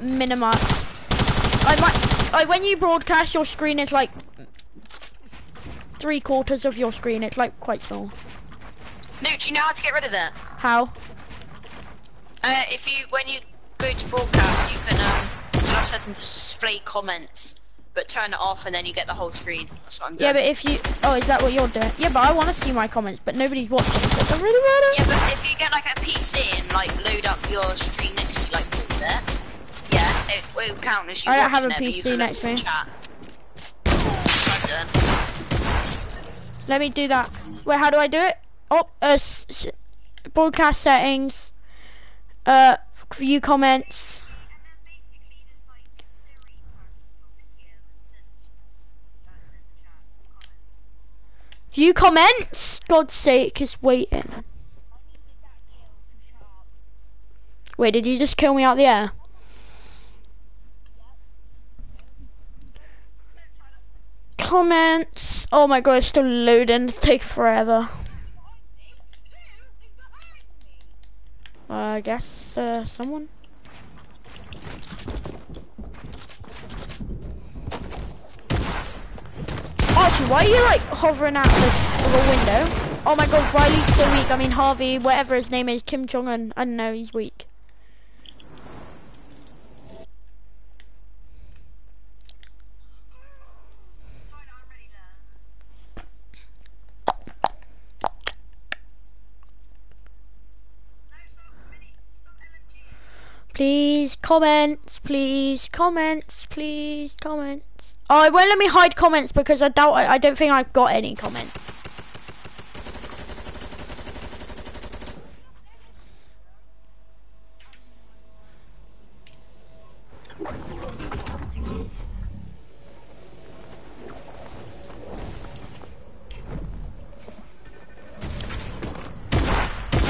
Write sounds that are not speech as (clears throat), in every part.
minimize. Like my, like when you broadcast, your screen is like three quarters of your screen. It's like quite small. No, do you know how to get rid of that? How? Uh, if you, when you go to broadcast, you can um, turn off settings to display comments, but turn it off and then you get the whole screen. That's what I'm doing. Yeah, but if you, oh, is that what you're doing? Yeah, but I want to see my comments, but nobody's watching. So it really matter. Yeah, but if you get like a PC and like load up your stream next to like there, it will count as you I don't have a it, PC next to me. Chat. That's what I'm doing. Let me do that. Wait, how do I do it? Oh, uh, broadcast settings. Uh, view comments. View comments. God's sake, is waiting. Wait, did you just kill me out the air? Comments. Oh my god, it's still loading. It's taking forever. Uh, I guess uh, someone. Archie, why are you like hovering out the, a window? Oh my god, Riley's so weak. I mean Harvey, whatever his name is, Kim Jong Un. I don't know, he's weak. Please comments, please comments, please comments. Oh, it won't let me hide comments because I doubt I, I don't think I've got any comments.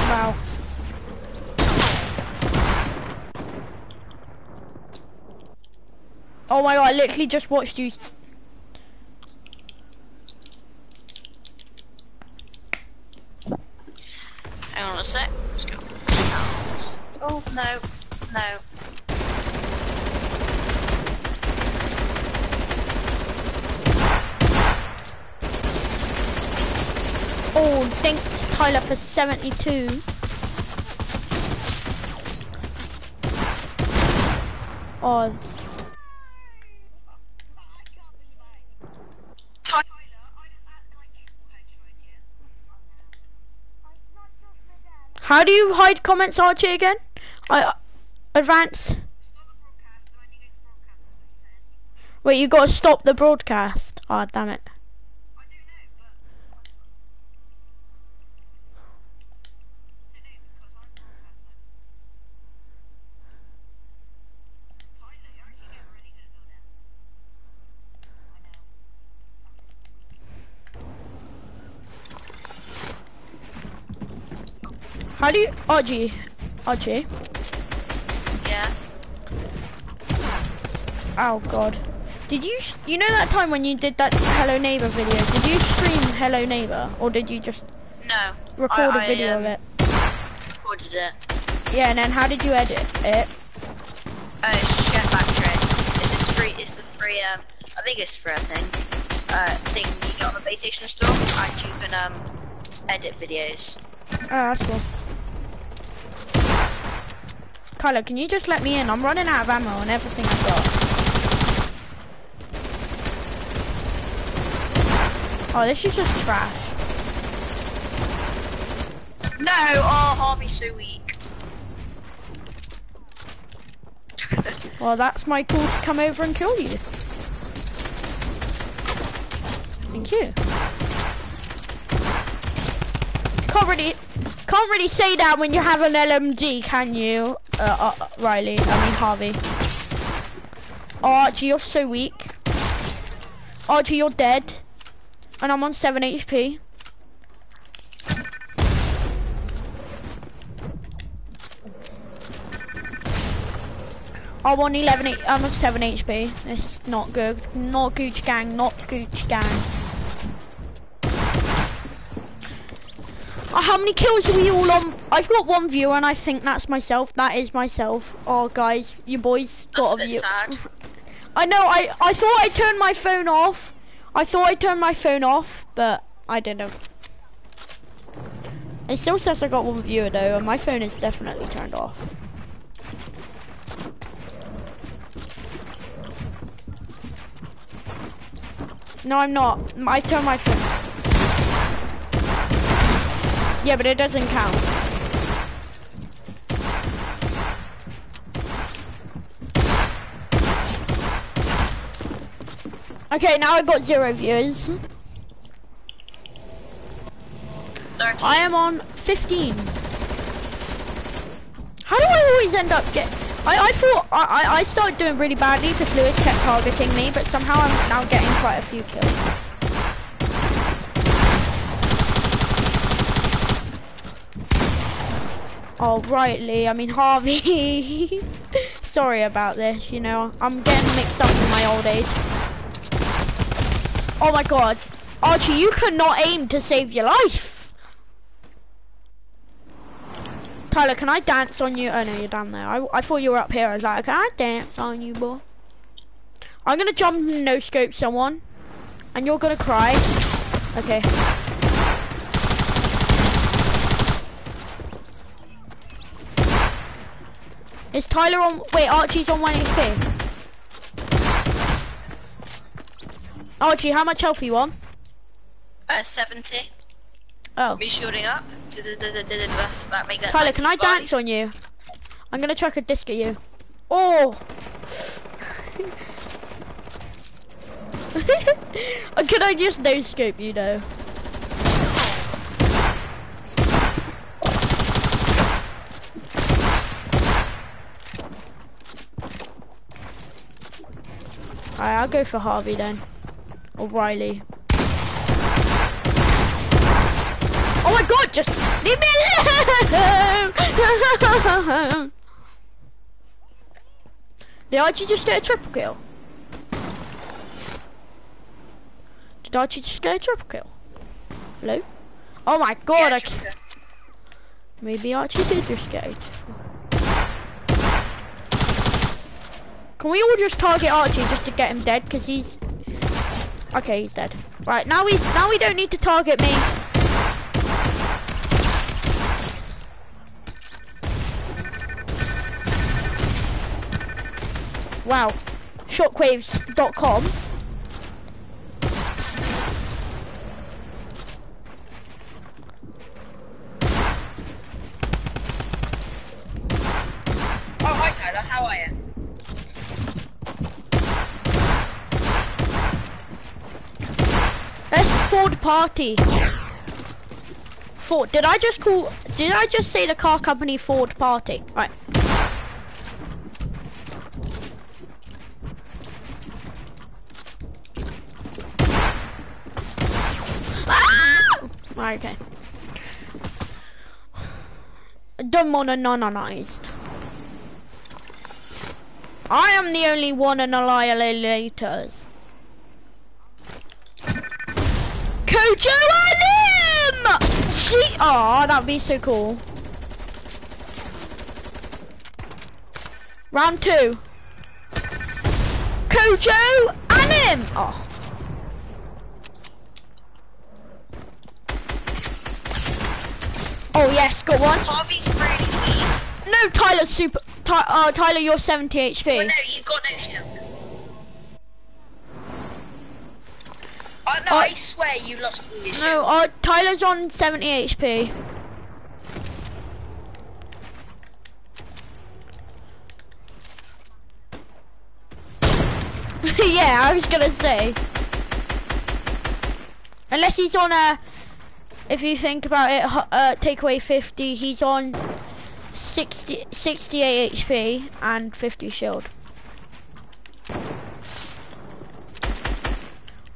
Wow. Oh my god, I literally just watched you. Hang on a sec. Let's go. Oh no, no. Oh, thanks Tyler for 72. Oh, how do you hide comments, Archie, again? I uh, advance. Wait, you gotta stop the broadcast. Oh, damn it. How do you, Archie, Archie? Yeah. Oh God. Did you, sh- you know that time when you did that Hello Neighbor video? Did you stream Hello Neighbor, or did you just No. record I- a video I, of um, it? Recorded it. Yeah, and then how did you edit it? Uh, it's SHAREfactory. It's this free. It's the free. Um, I think it's free. I think. Uh, thing you get on the PlayStation Store, and you can um edit videos. Oh, that's cool. Kylo, can you just let me in? I'm running out of ammo and everything I've got. Oh, this is just trash. No. Oh, Harvey's so weak. (laughs) Well, that's my call to come over and kill you. Thank you. Can't really, can't really say that when you have an LMG, can you, uh, uh, Riley? I mean Harvey. Archie, you're so weak. Archie, you're dead, and I'm on seven HP. I'm on 11, H- I'm on 7 HP. It's not good. Not Gooch Gang, not Gooch Gang. Uh, how many kills are we all on? I've got one viewer and I think that's myself. That is myself. Oh, guys, you boys got a a view. sad. I know, I, I thought I turned my phone off. I thought I turned my phone off, but I didn't. Know. It still says I got one viewer though, and my phone is definitely turned off. No, I'm not. I turned my phone. Yeah, but it doesn't count. Okay, now I've got zero viewers. 13. I am on 15. How do I always end up get? I, I thought I, I- I started doing really badly because Lewis kept targeting me, but somehow I'm now getting quite a few kills. Oh, right, Lee. I mean Harvey. (laughs) Sorry about this, you know, I'm getting mixed up in my old age. Oh my god. Archie, you cannot aim to save your life. Tyler, can I dance on you? Oh no, you're down there. I, I thought you were up here. I was like, can I dance on you, boy? I'm gonna jump no scope someone. And you're gonna cry. Okay. Is Tyler on? Wait, Archie's on 1 HP. Archie, how much health are you on? Uh, 70. Oh. Me shooting up. That make that Tyler, can I dance on you? I'm gonna chuck a disc at you. Oh! can (laughs) I just no scope you though? Alright, I'll go for Harvey then. Or Riley. Oh my god, just leave me alone! (laughs) Did Archie just get a triple kill? Did Archie just get a triple kill? Hello? Oh my god, Yeah, I maybe Archie did just get a triple. Can we all just target Archie just to get him dead? Cause he's okay. He's dead. Right now we now we don't need to target me. Wow. Shockwaves.com. Oh, hi Tyler, how are you? Let's Ford party. Ford. Did I just call? Did I just say the car company Ford party? Right. Ah! Okay. Demononized. I am the only one in annihilators. Kojo Anim! She oh, that'd be so cool. Round two. Kojo Anim! Oh. Oh yes, got one. Harvey's really weak. No, Tyler, super. Ty, uh, Tyler, you're 70 HP. Well, no, you got no shield. Oh, no, Uh, I swear you lost all your. No, uh, Tyler's on 70 HP. (laughs) yeah, I was gonna say. Unless he's on a, if you think about it, uh, take away 50, he's on 60, 68 HP and 50 shield.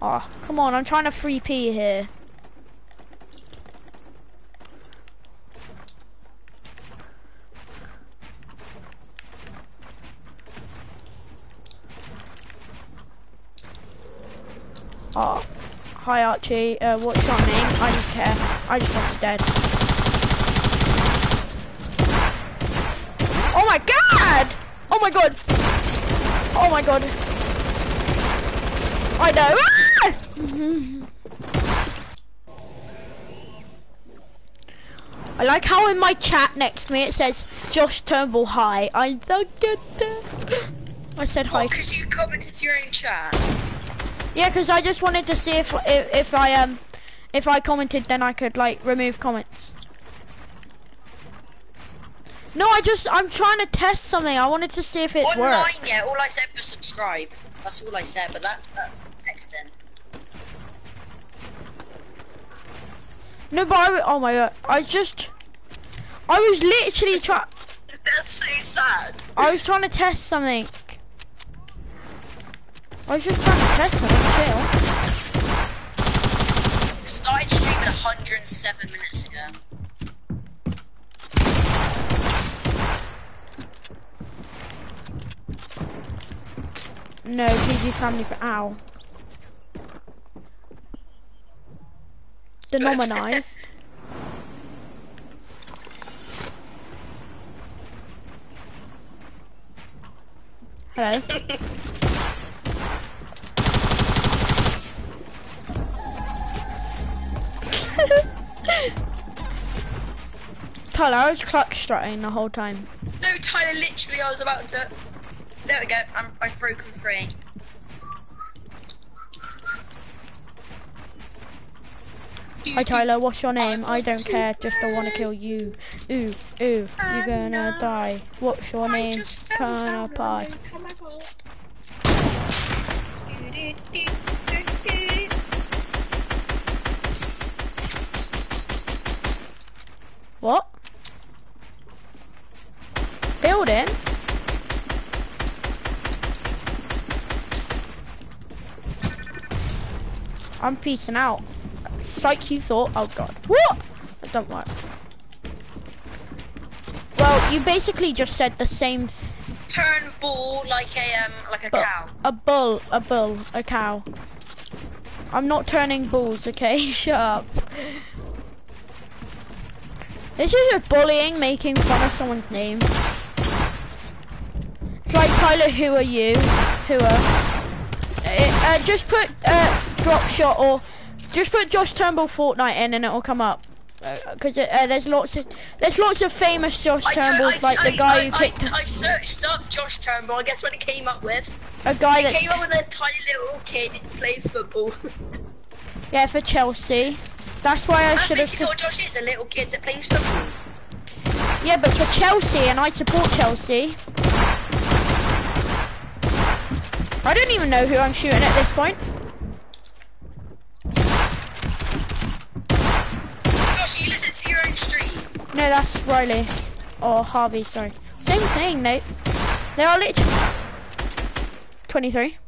Oh, come on, I'm trying to free P here. Oh, hi Archie, uh, what's your name? I don't care, I just want you dead. Oh my god! Oh my god! Oh my god! I know! Ah! I like how in my chat next to me it says Josh Turnbull hi. I don't get that. (gasps) I said hi. Because you commented your own chat. Yeah, because I just wanted to see if, if if I um if I commented then I could like remove comments. No, I just I'm trying to test something. I wanted to see if it Online, worked. yeah. All I said was subscribe. That's all I said, but that that's texting. No, but I, oh my god, I just I was literally trying. That's so sad. I was trying to test something. I was just trying to test something. Chill. Started streaming 107 minutes ago. No, PG family for ow. Denominized. (laughs) Hello. (laughs) Tyler, I was clutch strutting the whole time. No, Tyler, literally, I was about to. There we go. I'm, I've broken free. Hi Tyler, what's your name? I don't care, just I wanna kill you. Ooh, ooh, you're gonna die. What's your name? Can I pie? broke my ball. What? Building? I'm peacing out. Like you thought. Oh god. What? That don't work. Well, you basically just said the same th Turn ball like a um like a but cow. a bull, a bull, a cow. I'm not turning bulls, okay? (laughs) Shut up. This is just bullying, making fun of someone's name. It's like, Tyler, who are you? Who are? Uh, uh, just put uh, drop shot or just put Josh Turnbull Fortnite in and it'll come up. Because uh, uh, there's lots of there's lots of famous Josh I, tur- Turnbulls, I, like the guy I, who I, kicked I searched up Josh Turnbull. I guess what it came up with. a guy It that came up with a tiny little kid who played football. (laughs) yeah for Chelsea. That's why I That's should have. basically what Josh is, a little kid that plays football. Yeah, but for Chelsea, and I support Chelsea. I don't even know who I'm shooting at this point. Josh, you listen to your own stream. No, that's Riley. Or Harvey, sorry. Same thing, Nate. They are literally... 23.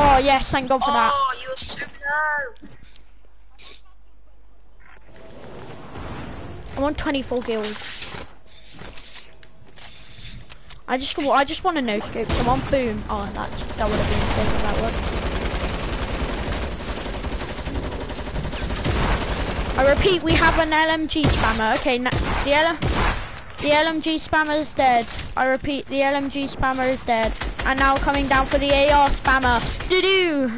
Oh yes, thank God for that. Oh, you're so low. I'm on 24 kills. I just, I just want a no scope. Come on, boom. Oh, that's that would have been sick if that. I repeat, we have an LMG spammer. Okay, the L the LMG spammer is dead. I repeat, the LMG spammer is dead. And now coming down for the AR spammer. Doo doo.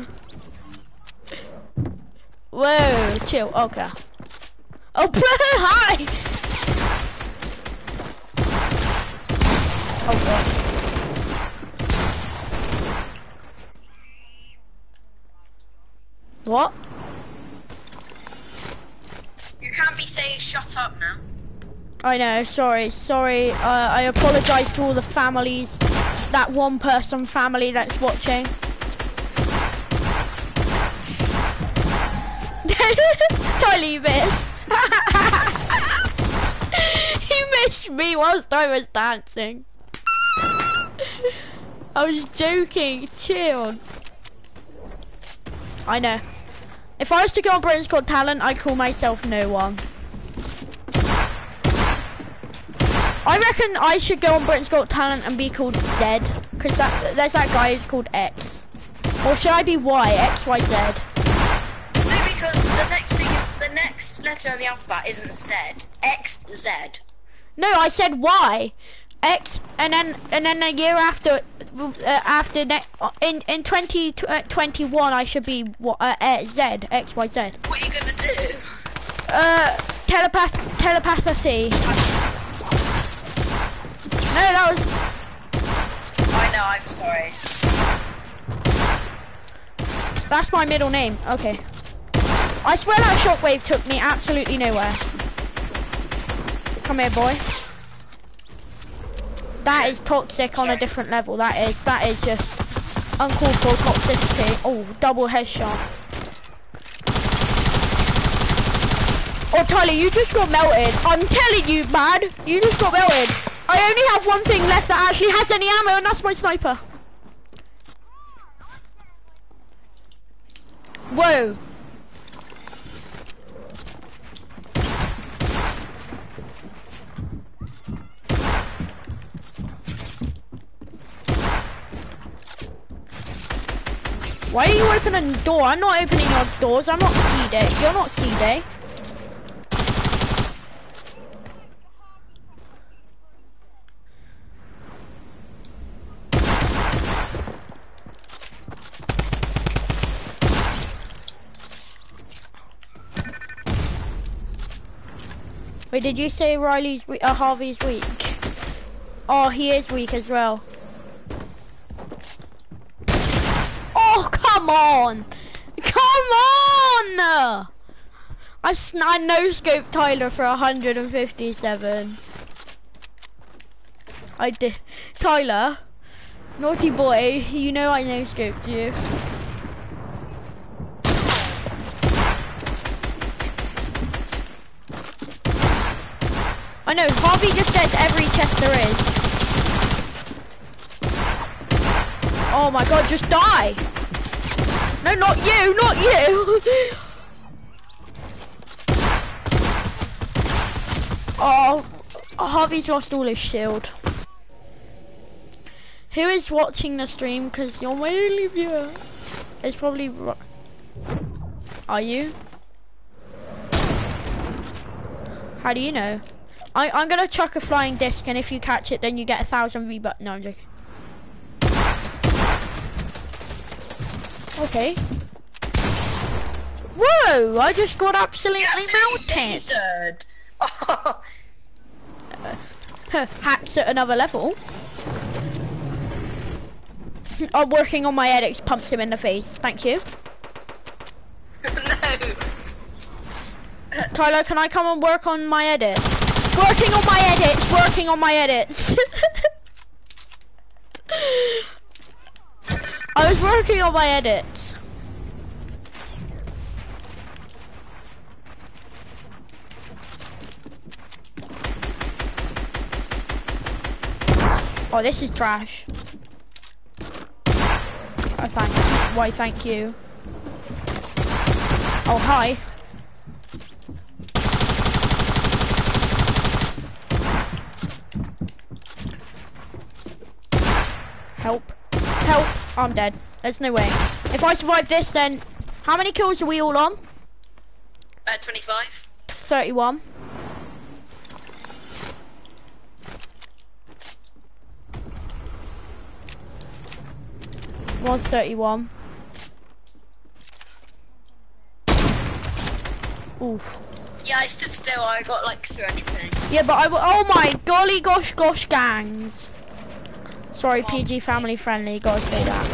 Whoa, chill. Okay. Oh, (laughs) hi. Oh god. What? You can't be saying shut up now. I know, sorry, sorry. Uh, I apologise to all the families, that one person family that's watching. (laughs) Missed. he missed me whilst I was dancing. (laughs) I was joking, chill. I know. If I was to go on Britain's Got Talent, I'd call myself no one. I reckon I should go on Britain's Got Talent and be called Z, because that there's that guy who's called X. Or should I be Y? X, Y, Z. No, because the next thing, the next letter in the alphabet isn't Z. X Z. No, I said Y. X, and then and then a year after, uh, after ne- in in 2021, I should be uh, uh, Z, X, Y, Z. What are you gonna do? Uh, telepath, telepathy. No, that was I know. I'm sorry. That's my middle name. Okay. I swear that shockwave took me absolutely nowhere. Come here, boy. That is toxic on a different level. That is. That is just uncalled for toxicity. Oh, double headshot. Oh, Tyler, you just got melted. I'm telling you, man. You just got melted. I only have one thing left that actually has any ammo, and that's my sniper. Whoa. Why are you opening the door? I'm not opening your doors. I'm not C-Day. You're not C-Day. Wait, did you say Riley's we uh, Harvey's weak? Oh, he is weak as well. Oh, come on! Come on! I, I no scope Tyler for 157. I did. Tyler, naughty boy, you know I no scoped you. I know, Harvey just says every chest there is. Oh my god, just die! No, not you, not you! oh, Harvey's lost all his shield. Who is watching the stream? Because you're my only viewer. It's probably... Are you? How do you know? I, I'm gonna chuck a flying disc, and if you catch it, then you get a thousand V. But no, I'm joking. Okay. Whoa! I just got absolutely melted. Oh. (laughs) Uh, Hacks at another level. (clears throat) I'm working on my edits. Pumps him in the face. Thank you. (laughs) no. Uh, Tyler, can I come and work on my edits? Working on my edits, working on my edits. (laughs) I was working on my edits. Oh, this is trash. Oh, thank Why, thank you. Oh, hi. Help. Help. I'm dead. There's no way. If I survive this, then... How many kills are we all on? Uh, 25. 31. One thirty-one. Oof. Yeah, I stood still. I got like 300 ping. Yeah, but I. W oh my golly gosh gosh gangs. Sorry, PG family friendly, gotta say that.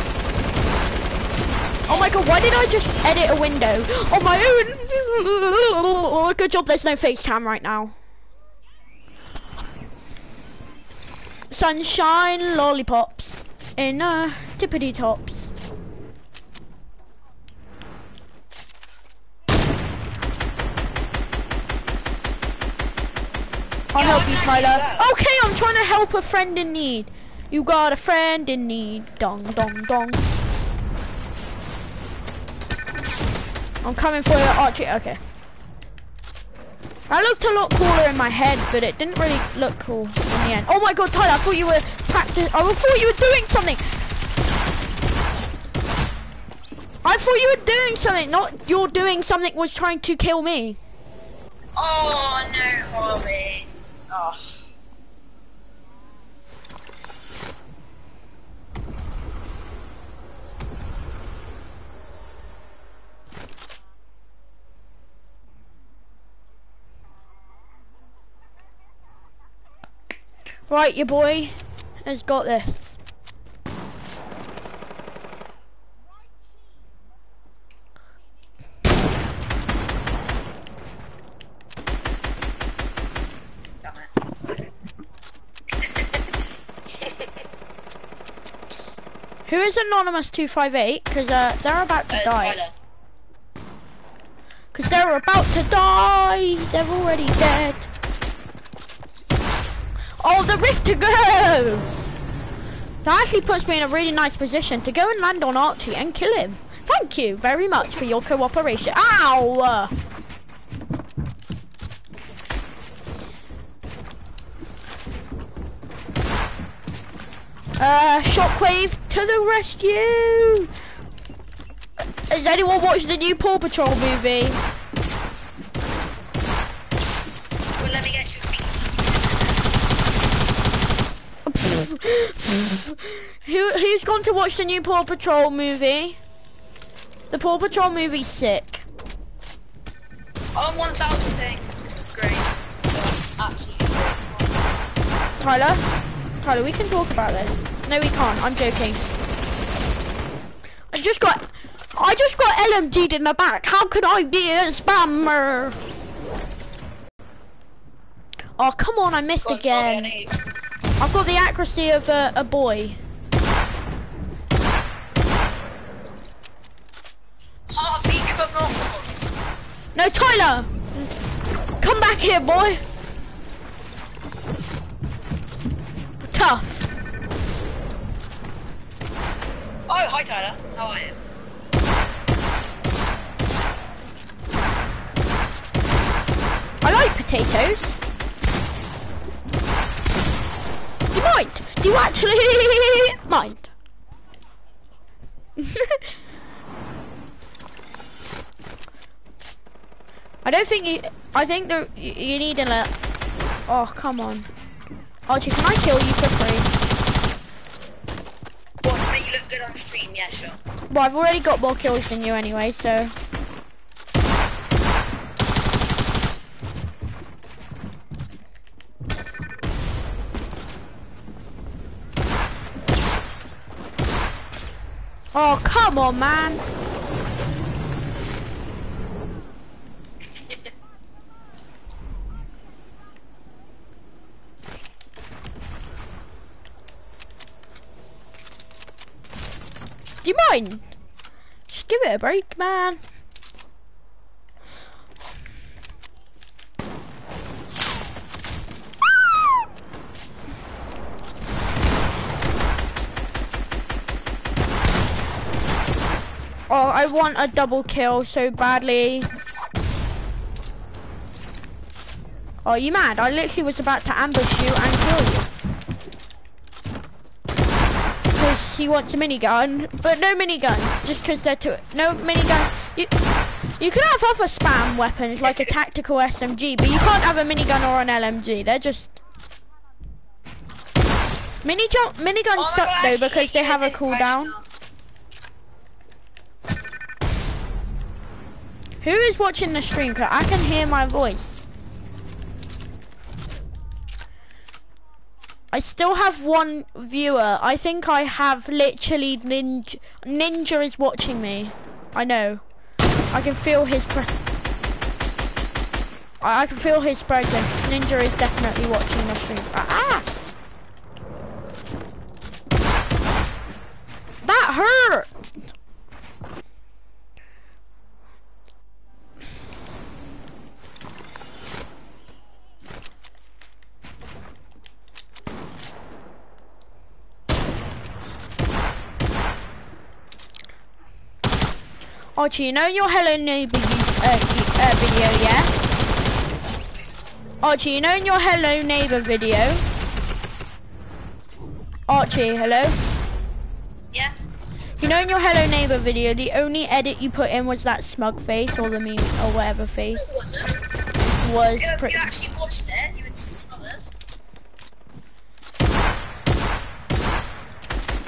Oh my god, why did I just edit a window (gasps) on my own? (laughs) Good job there's no face cam right now. Sunshine lollipops in uh, tippity tops. I'll help you, Tyler. Okay, I'm trying to help a friend in need. You got a friend in need. Dong, dong, dong. I'm coming for you, archery. Okay. That looked a lot cooler in my head, but it didn't really look cool in the end. Oh my god, Tyler, I thought you were practice. I thought you were doing something. I thought you were doing something, not you're doing something was trying to kill me. Oh no, Harvey. Oh. Right, your boy has got this. (laughs) Who is Anonymous 258? Because uh, they're about to Uh, die. Because they're about to die. They're already dead. Oh, the rift to go! That actually puts me in a really nice position to go and land on Archie and kill him. Thank you very much for your cooperation. Ow! Uh, Shockwave to the rescue! Has anyone watched the new Paw Patrol movie? Well, let me get your feet. Who who's gone to watch the new Paw Patrol movie? The Paw Patrol movie's sick. I'm 1000 ping. This is great. This is absolutely great. Tyler, Tyler, we can talk about this. No, we can't. I'm joking. I just got, I just got LMG'd in the back. How could I be a spammer? Oh come on! I missed Go on, Harvey, I again. I've got the accuracy of a, a boy. Harvey, come on. No, Tyler! Come back here, boy! Tough. Oh, hi Tyler. How are you? I like potatoes. Do you mind? Do you actually (laughs) mind? (laughs) I don't think you. I think there, you, you need a. le- Oh come on, Archie. Can I kill you for free? What, to make you look good on stream? Yeah, sure. Well, I've already got more kills than you anyway, so. Oh, come on, man. Do you mind? Just give it a break, man. Oh, I want a double kill so badly. Oh, you mad? I literally was about to ambush you and kill you. Because he wants a minigun, but no minigun. Just because they're too... No minigun. You, you can have other spam weapons, like a (laughs) tactical SMG, but you can't have a minigun or an LMG. They're just... Mini jump, miniguns Oh suck God, though because they have a (laughs) cooldown. Who is watching the stream? Cause I can hear my voice. I still have one viewer. I think I have literally Ninja. Ninja is watching me. I know. I can feel his I, I can feel his presence. Ninja is definitely watching the stream. Ah! ah! That hurt! Archie, you know your Hello Neighbor uh, uh, video, yeah? Archie, you know in your Hello Neighbor video? Archie, hello? Yeah. You know in your Hello Neighbor video, the only edit you put in was that smug face or the meme or whatever face It wasn't. was If pretty. you actually watched it, you would see some others.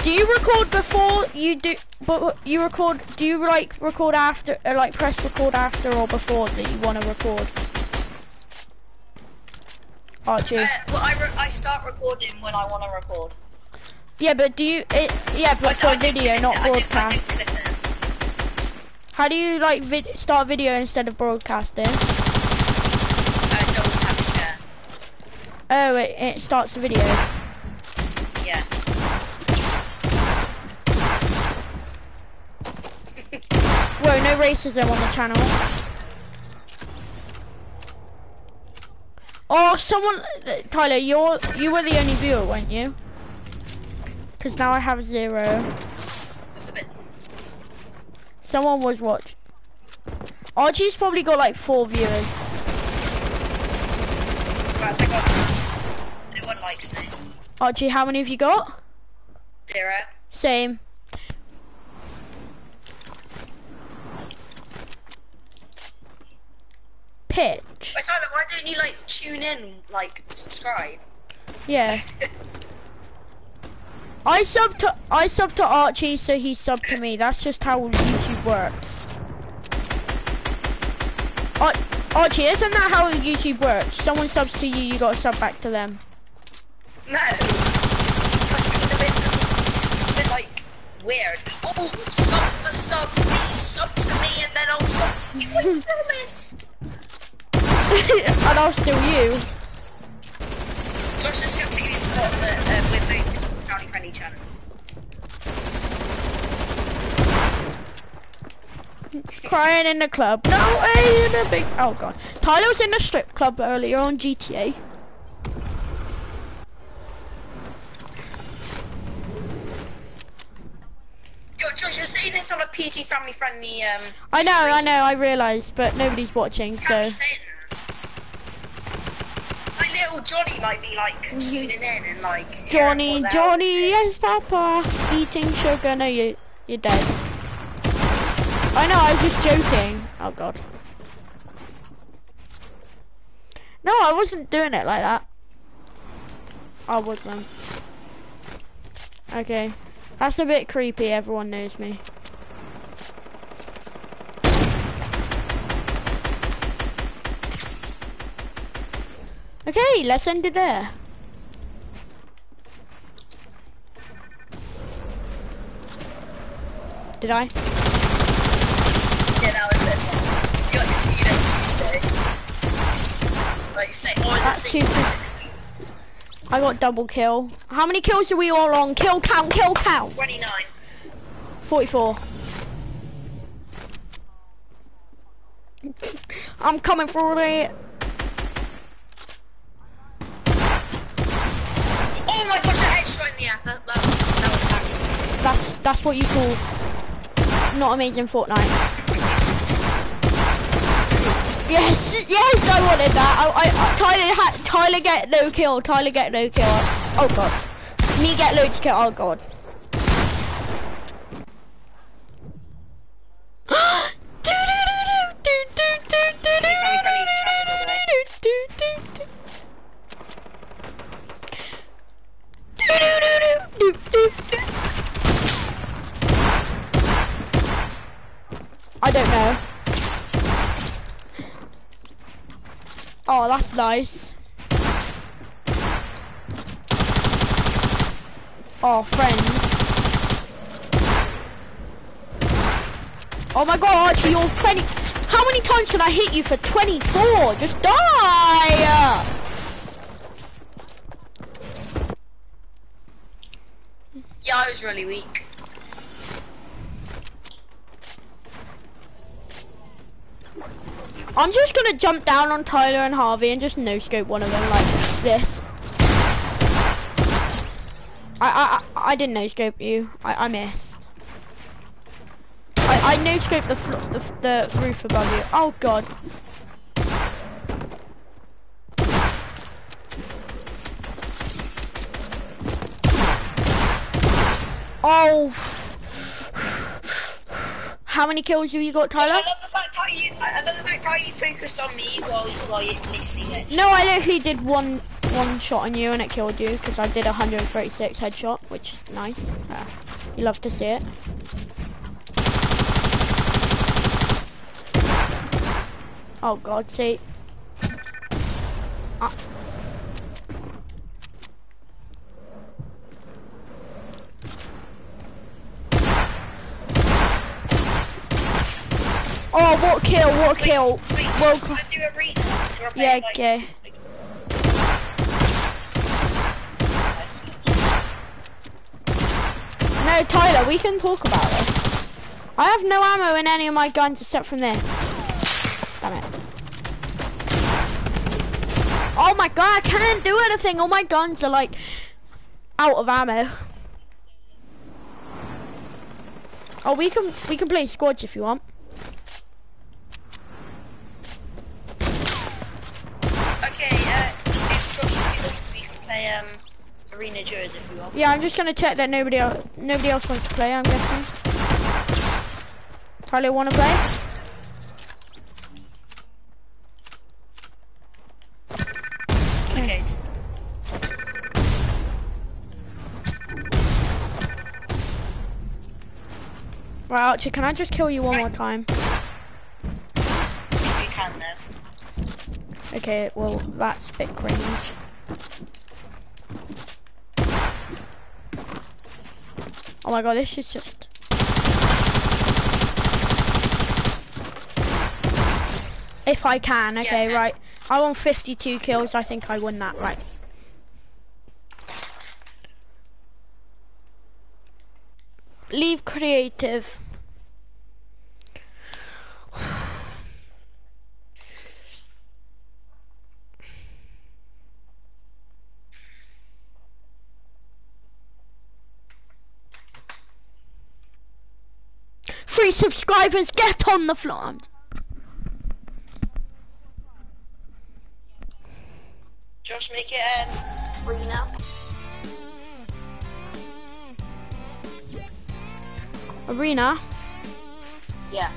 Do you record before you do? But you record? Do you like record after? Or like press record after or before that you want to record? Archie. Uh, well, I, I start recording when I want to record. Yeah, but do you? It, yeah, but for video, not it, I don't- I broadcast. don't clip it. How do you like vid- start video instead of broadcasting? Uh, double tap share. Oh, it, it starts the video. Yeah. (laughs) Whoa, no racism on the channel. Oh, someone, Tyler, you're you were the only viewer, weren't you? Because now I have zero. It's a bit. Someone was watching. Archie's probably got like four viewers. Right, I got. No one likes me. Archie, how many have you got? Zero. Same. Pitch. Wait, Tyler, why don't you like tune in, like subscribe? Yeah. (laughs) I sub to I sub to Archie, so he sub to me. That's just how YouTube works. Ar Archie, isn't that how YouTube works? Someone subs to you, you gotta sub back to them. No. That's a bit, a bit like weird. Oh, sub for sub, please sub to me, and then I'll sub to you. I (laughs) promise. (laughs) and I'll steal you. Josh is completely forgot that uh, we're both beautiful family friendly channel. Crying in the club. No way in the big. Oh god. Tyler was in the strip club earlier on GTA. Yo, Josh, you're saying this on a PG family friendly um. I know, stream. I know, I realise, but nobody's watching, You so. be saying that. Like little Johnny might be like tuning in and like. Johnny, Johnny, yes. Papa. Eating sugar. No, you, you're dead. I know, I was just joking. Oh god. No, I wasn't doing it like that. I wasn't. Okay. That's a bit creepy, everyone knows me. Okay, let's end it there. Did I? Yeah, that was it. You like see you next Tuesday. Like say, or is it That's say Tuesday. next week? I got double kill. How many kills are we all on? Kill count, kill count. Twenty nine. 44. I'm coming for it. That's what you call not amazing Fortnite. Yes, yes, I wanted that. I, I, I Tyler, ha, Tyler get no kill. Tyler get no kill. Oh god, me get loads kill. Oh god. (gasps) (gasps) don't know. Oh, that's nice. Oh, friends. Oh my god, you're 20. How many times can I hit you for 24? Just die! Yeah, I was really weak. I'm just gonna jump down on Tyler and Harvey and just no-scope one of them like this. I I I didn't no-scope you. I, I missed. I, I no scope the, the, the roof above you. Oh god. Oh how many kills have you got, Tyler? I love the fact how you. I love the fact how you focused on me while while you literally. No, I literally did one one shot on you and it killed you because I did 136 headshot, which is nice. Uh, you love to see it. Oh God, see. Ah. Oh, what kill, what Wait, kill. wait, Well, do a read? Do you wanna play, Yeah, like- okay. like- No, Tyler, we can talk about this. I have no ammo in any of my guns except from this. Damn it. Oh my god, I can't do anything. All my guns are like out of ammo. Oh, we can we can play squads if you want. Okay, uh, if Josh, if you want, we can play um arena duos if you want. Yeah, I'm just gonna check that nobody else nobody else wants to play. I'm guessing. Tyler, wanna play? Okay. Right, Archie, can I just kill you one more time? If you can though. Okay, well, that's a bit cringe. Oh my god, this is just... If I can, okay, Yeah. right. I want 52 kills, I think I won that, right. Leave creative. Three subscribers, get on the floor. Josh, make it um arena. Arena. Yeah.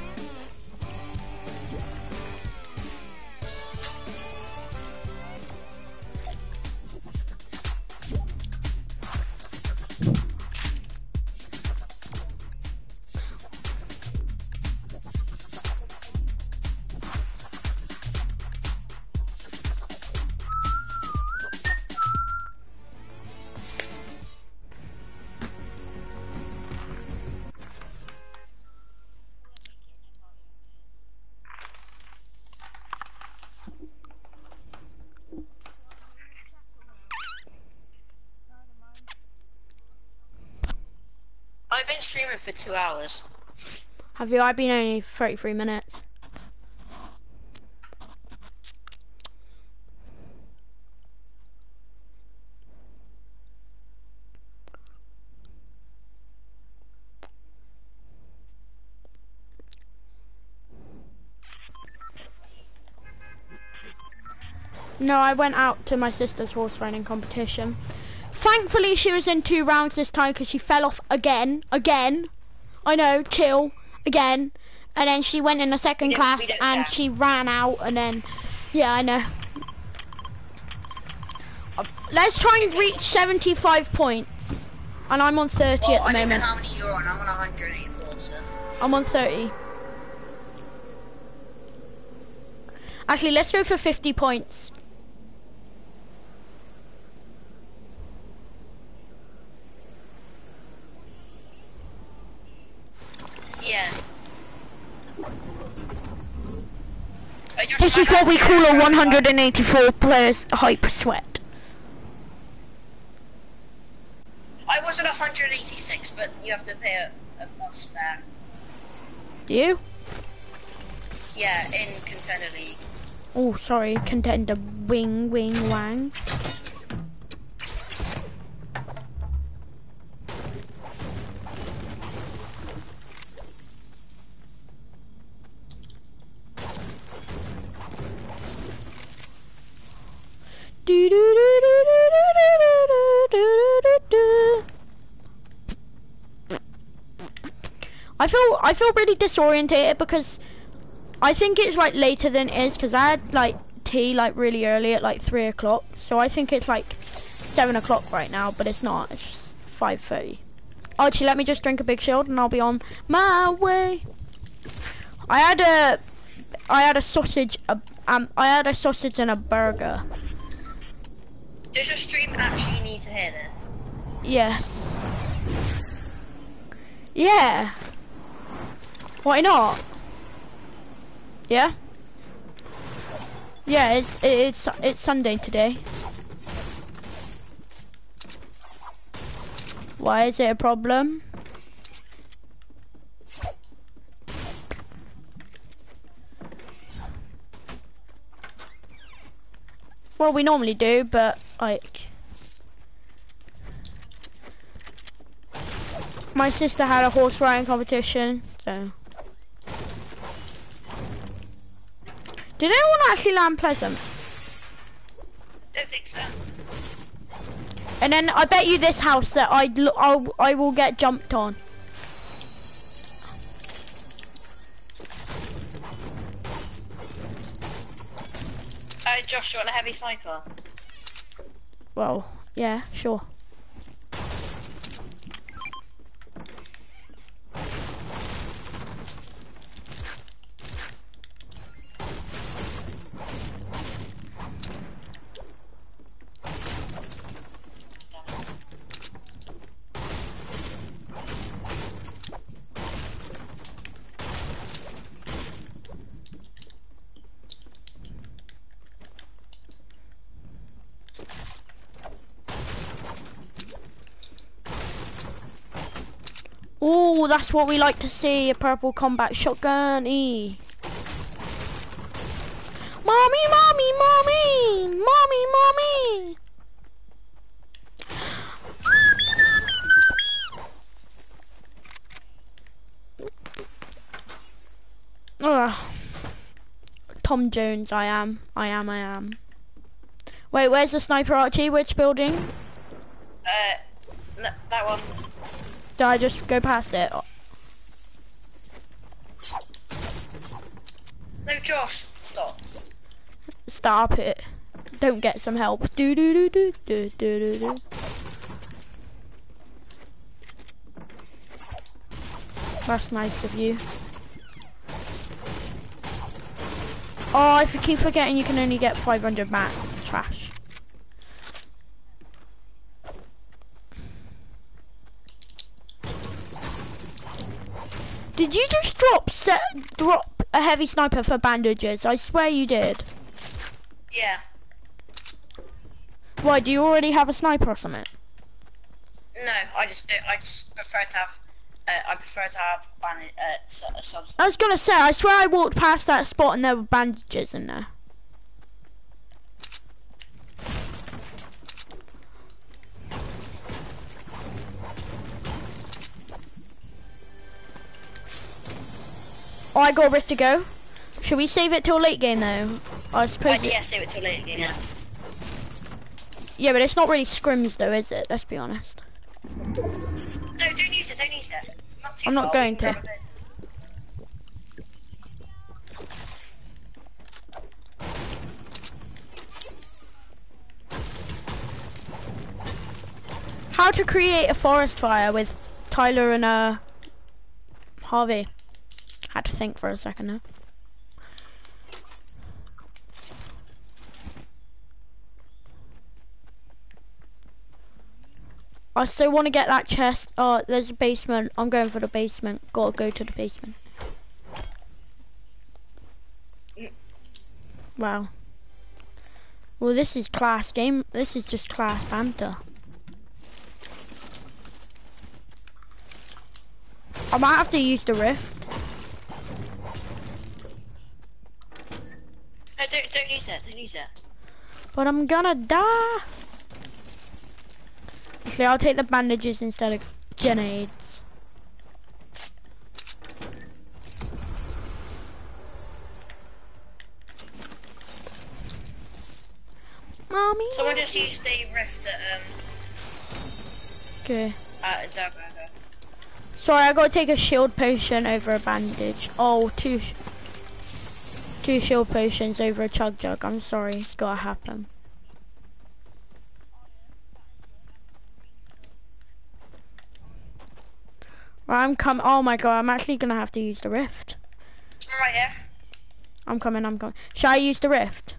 Streaming for two hours. Have you? I've been only 33 minutes. No, I went out to my sister's horse riding competition. Thankfully, she was in two rounds this time because she fell off again, again. I know, chill, again. And then she went in the second class and she ran out and then, yeah, I know. Uh, Let's try and reach 75 points. And I'm on 30 Well, at the I don't know moment. how many you're on. I'm on 184, so. I'm on 30. Actually, let's go for 50 points. Yeah. I just This is what we call a 184 players hyper sweat. I was at 186, but you have to pay a, a bus fare. Do you? Yeah, in Contender League. Oh, sorry, contender wing wing wang. I feel I feel really disorientated because I think it's like later than it is because I had like tea like really early at like three o'clock. So I think it's like seven o'clock right now, but it's not. It's five thirty. Archie, let me just drink a big shield and I'll be on my way. I had a I had a sausage. A, um, I had a sausage and a burger. Does your stream actually need to hear this? Yes. Yeah. Why not? Yeah. Yeah, it's it's it's Sunday today. Why is it a problem? Well, we normally do, but like... My sister had a horse riding competition, so... Did anyone actually land Pleasant? Don't think so. And then I bet you this house that I'd l- I'll, I will get jumped on. Uh, Josh, you want a heavy sniper? Well, yeah, sure. Oh, that's what we like to see, a purple combat shotgun. E. Mommy, mommy, mommy! Mommy, mommy! Ugh. Tom Jones, I am. I am, I am. Wait, where's the sniper Archie? Which building? Uh, no, that one. Did I just go past it? No, Josh, stop. Stop it. Don't get some help. Do do do do do do do do. That's nice of you. Oh, I keep forgetting you can only get 500 mats. Trash. Did you just drop set drop a heavy sniper for bandages? I swear you did. Yeah. Why, do you already have a sniper or something? No, I just do. I just prefer to have. Uh, I prefer to have ban- uh, s- a subs. I was gonna say, I swear I walked past that spot and there were bandages in there. Oh, I got a Rift-To-Go. Should we save it till late game though? I suppose. Uh, yeah, save it till later again. Yeah. Yeah, but it's not really scrims though, is it? Let's be honest. No, don't use it. Don't use it. Not I'm not far, going to. grab a bit. How to create a forest fire with Tyler and uh Harvey. Had to think for a second there. I still want to get that chest. Oh, there's a basement. I'm going for the basement. Gotta go to the basement. Wow. Well, this is class game. This is just class banter. I might have to use the rift. Don't don't use it. Don't use it. But I'm gonna die. Actually, I'll take the bandages instead of grenades. Mommy. Someone just used the rift at um Okay. at. Sorry, I gotta take a shield potion over a bandage. Oh, two, two shield potions over a chug jug. I'm sorry, it's gotta happen. Right, I'm coming. Oh my god, I'm actually gonna have to use the rift. I'm right here. I'm coming, I'm coming. Shall I use the rift?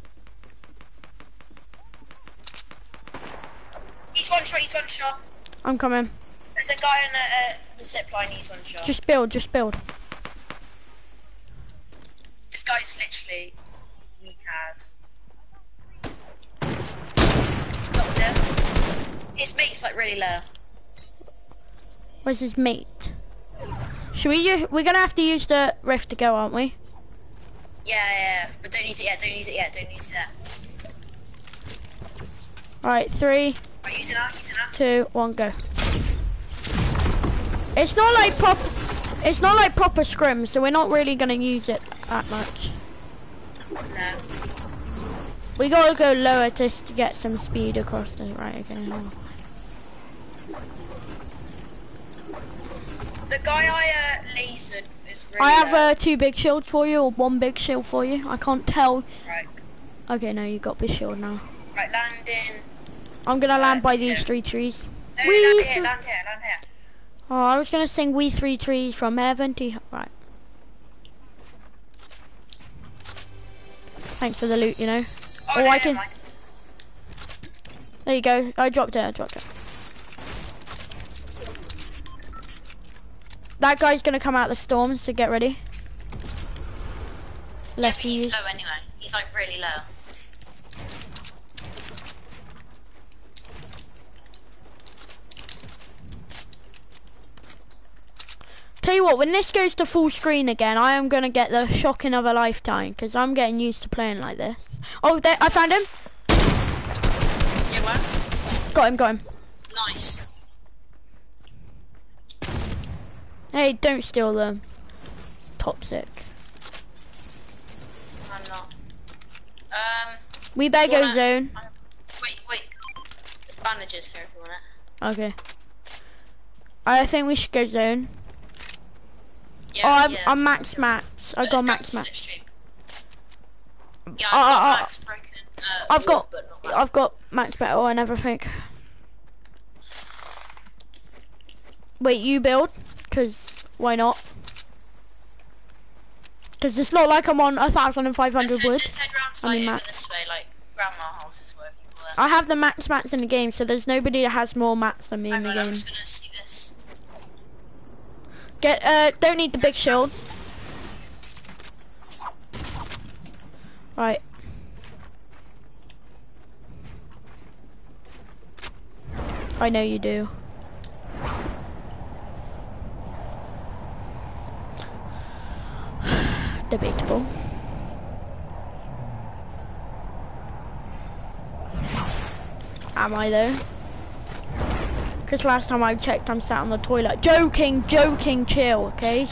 He's one shot, he's one shot. I'm coming. There's a guy on the, uh, the zip line, he's one shot. Just build, just build. Guy's literally weak as. Knocked him. His mate's like really low. Where's his mate? Should we use, we're gonna have to use the rift to go, aren't we? Yeah, yeah, yeah, but don't use it yet, don't use it yet, don't use it yet. Alright, three, Right, use it now, use it now. two, one, go. It's not like prop, it's not like proper scrim, so we're not really gonna use it that much. No. We gotta go lower just to get some speed across the, right, okay. The guy I uh, lasered is really I have uh, two big shields for you, or one big shield for you. I can't tell. Right, Okay, no, you got big shield now. right, land in. I'm gonna land by these yeah. three trees. No, We land here, land here, land here. Oh, I was gonna sing "We Three Trees" from heaven to right. Thanks for the loot, you know. Oh, Oh, no, I can- mind. There you go. I dropped it. I dropped it. That guy's gonna come out of the storm, so get ready. Yeah, he's low anyway. He's like really low. Tell you what, when this goes to full screen again, I am gonna get the shocking of a lifetime because I'm getting used to playing like this. Oh, there, I found him. Yeah, well, Got him. Got him. nice. Hey, don't steal them. Toxic. I'm not. Um, We better go Wanna- zone. wait, wait. There's bandages here if you want it. Okay. I think we should go zone. Yeah, oh, I'm, yeah, I'm max max. I got max max. Yeah, Uh, I've got uh, uh, max broken. Uh, I've got, but not max. I've got max battle and everything. Wait, you build? Cause why not? Cause it's not like I'm on a thousand and five hundred wood. let's head round to I mean max. this way, like grandma house is wherever you call it. I have the max mats in the game, so there's nobody that has more mats than me in the on, I'm game. just gonna see this. Get uh, don't need the big shields. Right. I know you do. (sighs) Debatable. Am I though? Because last time I checked, I'm sat on the toilet. Joking, joking, chill, okay?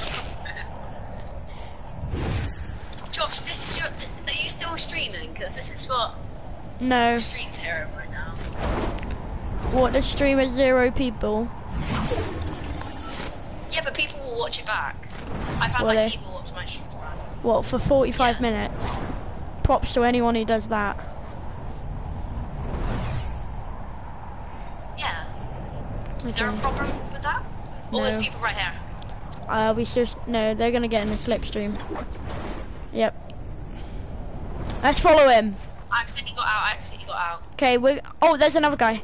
Josh, this is your. Are you still streaming? Because this is what No. stream's here right now. What, the stream is zero people? Yeah, but people will watch it back. I've had Will like people watch my streams back. What, for 45 Yeah. minutes? Props to anyone who does that. Is there a problem with that? Or there's No. people right here. Uh, we just, no, they're gonna get in the slipstream. Yep. Let's follow him. I accidentally got out. I accidentally got out. Okay, we oh, there's another guy.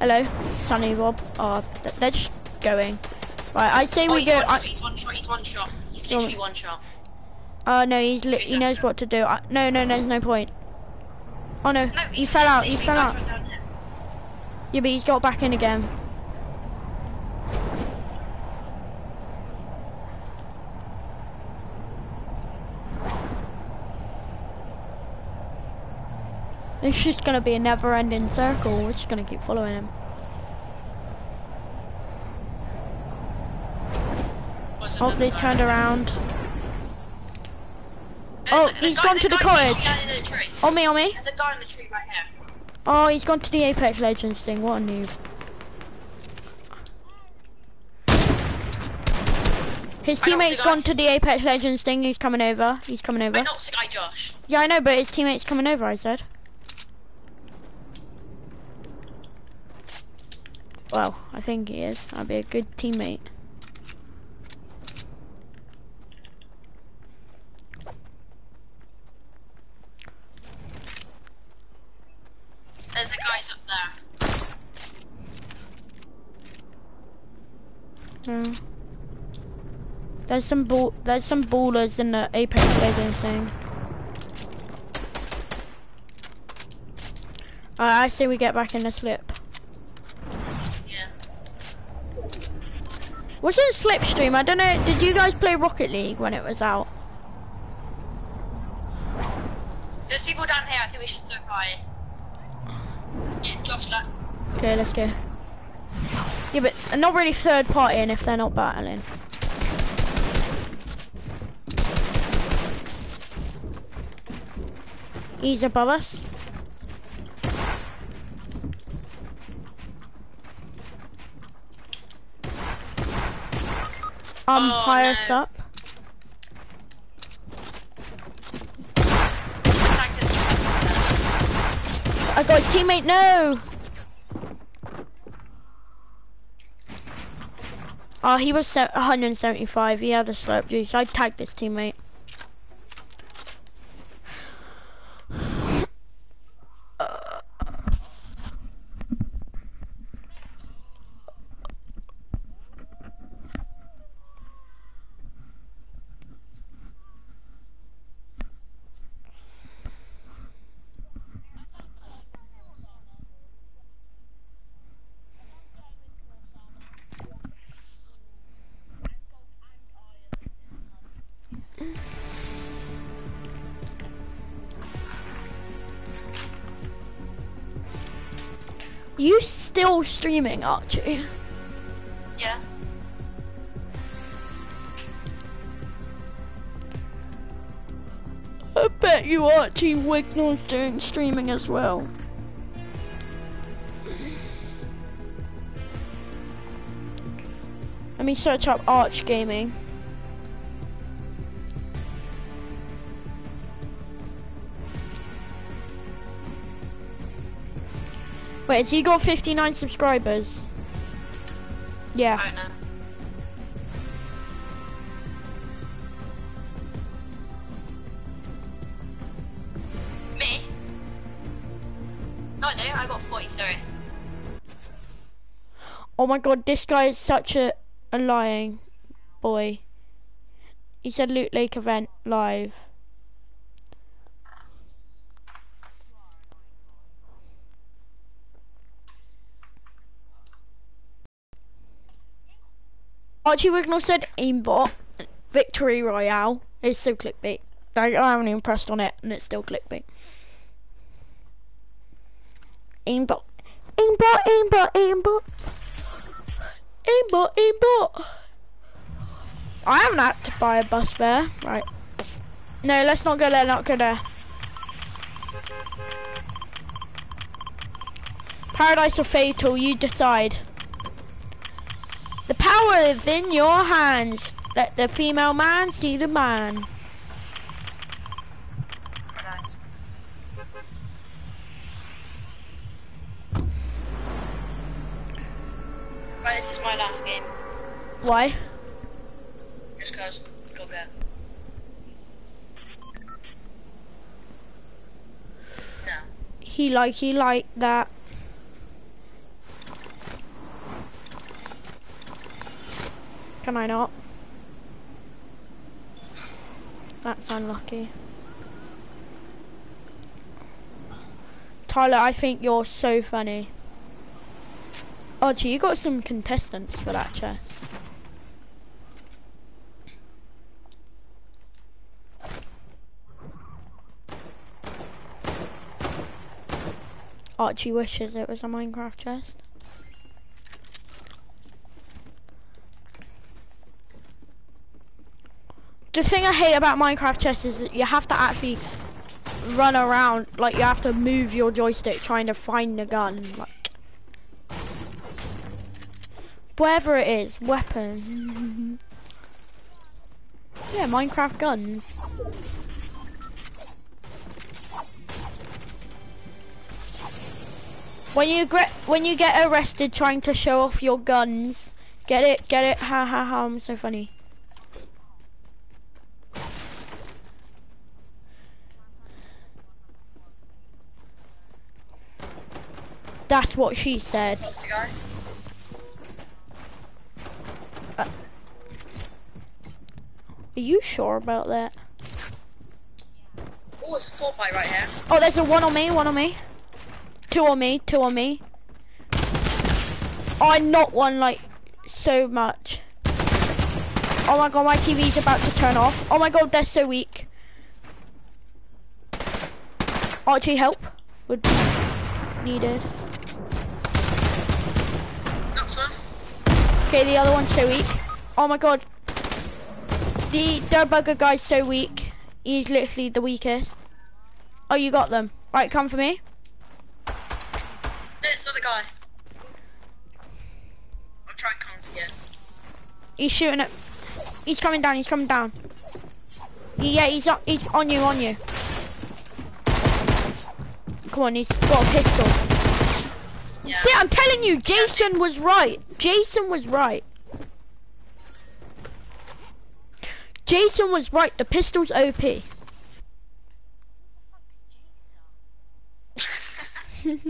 Hello, Sunny Rob. Oh, th- they're just going. Right, I say Oh, we go. one I, shot. He's one shot. He's one shot. He's literally one shot. oh no, he's li- he knows what to do. I, no, no, there's no point. Oh no, No, he he's fell out. He fell out. Yeah, but he's got back in again. It's just gonna be a never-ending circle. We're just gonna keep following him. Oh, they turned around. Oh, a- he's guy- gone to the the. On me, on me. There's a guy in the tree right here. Oh, he's gone to the Apex Legends thing. What a noob. His teammate's gone to the Apex Legends thing. He's coming over. He's coming over. I knocked the guy, Josh. Yeah, I know, but his teammate's coming over. I said. Well, I think he is. I'd be a good teammate. There's a guy's up there. No. There's some ball. There's some ballers in the Apex Legends thing. I I say we get back in the slip. Yeah. In Slipstream? I don't know. Did you guys play Rocket League when it was out? There's people down here. I think we should throw by. Yeah, Josh, Okay, let's go. Yeah, but not really third party and if they're not battling. He's above us. Um, Oh, highest no. up. tagged in the center center. I got his teammate, no! Oh, he was 175. He had a slurp juice. I tagged this teammate. You still streaming, Archie? Yeah. I bet you Archie Wignall's doing streaming as well. Let me search up Arch Gaming. Wait, has he got 59 subscribers? Yeah. I don't know. Me? No, I do. I got 43. Oh my god, this guy is such a, a lying boy. He said Loot Lake event live. Archie Wignall said aimbot victory royale. It's so clickbait. I, I haven't even pressed on it and it's still clickbait. Aimbot. Aimbot, aimbot, aimbot. Aimbot, aimbot. I haven't had to buy a bus fare. Right. No, let's not go there, not go there. Paradise or Fatal, you decide. Power is in your hands. Let the female man see the man. Nice. Right, this is my last game. Why? Just cause. Go go. No. He like, he like that. Can I not? That's unlucky. Tyler, I think you're so funny. Archie, you got some contestants for that chest. Archie wishes it was a Minecraft chest. The thing I hate about Minecraft chests is you have to actually run around, like you have to move your joystick trying to find the gun, like wherever it is, weapon. (laughs) Yeah, Minecraft guns. When you gre- when you get arrested trying to show off your guns, get it, get it, ha ha ha, I'm so funny. That's what she said. Guy? Are you sure about that? Oh, it's a four fight right here. Oh, there's a one on me, one on me. Two on me, two on me. I not one like so much. Oh my god, my TV's about to turn off. Oh my god, they're so weak. Archie, help would be needed. Knocked one. Okay, the other one's so weak. Oh my god. The Dirtbugger guy's so weak. He's literally the weakest. Oh, you got them. Right, come for me. There's another guy. I'll try and counter you. He's shooting at. He's coming down. He's coming down. Yeah, he's on. He's on you. On you. Come on, he's got a pistol. Yeah. See, I'm telling you, Jason was right. Jason was right. Jason was right. The pistol's OP. (laughs) Alright,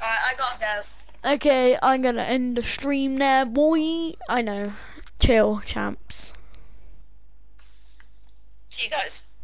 I gotta go. okay, I'm gonna end the stream there, boy. I know. Chill, champs. See you guys.